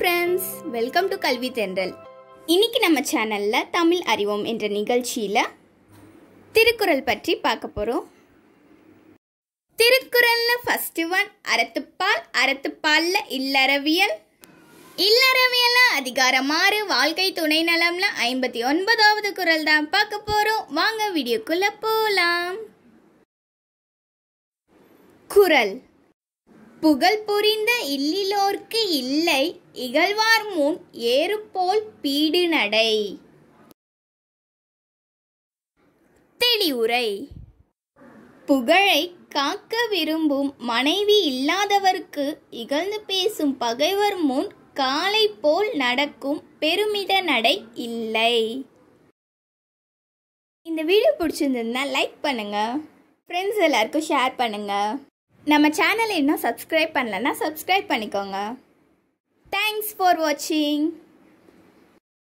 Friends welcome to கல்வி தென்றல் இன்னைக்கு நம்ம சேனலில் தமிழ் அறிவோம் என்ற நிகழ்ச்சியில் திருக்குறள் பற்றி பார்க்க போகிறோம் திருக்குறள்ல ஃபஸ்ட்டு ஒன் அறத்துப்பால் அறத்துப்பாலில் இல்லறவியல். இல்லறவியல அதிகாரம் ஆறு வாழ்க்கை துணை நலம்ல ஐம்பத்தி ஒன்பதாவது குறள் தான் பார்க்க போகிறோம் வாங்க வீடியோக்குள்ள போலாம். குறள். புகழ் புரிந்த இல்லிலோர்க்கு இல்லை இகழ்வார் முன் ஏறுபோல் பீடு நடை தெளிவுரை. புகழை காக்க விரும்பும் மனைவி இல்லாதவர்க்கு இகழ்ந்து பேசும் பகைவர் முன் காலை போல் நடக்கும் பெருமித நடை இல்லை. இந்த வீடியோ பிடிச்சிருந்ததுன்னா லைக் பண்ணுங்க. ஃப்ரெண்ட்ஸ் எல்லாருக்கும் ஷேர் பண்ணுங்கள் நம்ம சேனலை இன்னும் சப்ஸ்கிரைப் பண்ணலன்னா சப்ஸ்கிரைப் பண்ணிக்கோங்க. தேங்க்ஸ் ஃபார் வாட்சிங்